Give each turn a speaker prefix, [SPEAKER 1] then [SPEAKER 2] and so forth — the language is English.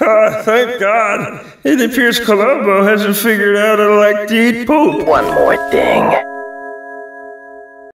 [SPEAKER 1] Uh, thank God. It appears Colombo hasn't figured out how like to eat poop.
[SPEAKER 2] One more thing.